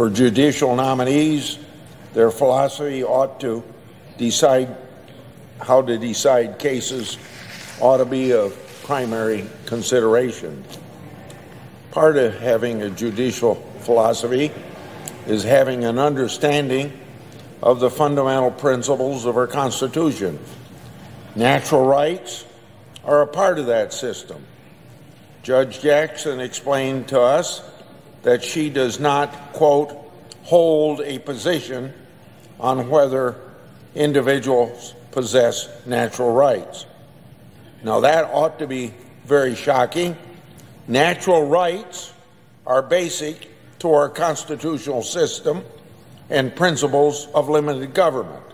for judicial nominees, their philosophy ought to decide how to decide cases ought to be of primary consideration. Part of having a judicial philosophy is having an understanding of the fundamental principles of our Constitution. Natural rights are a part of that system. Judge Jackson explained to us that she does not, quote, hold a position on whether individuals possess natural rights. Now, that ought to be very shocking. Natural rights are basic to our constitutional system and principles of limited government.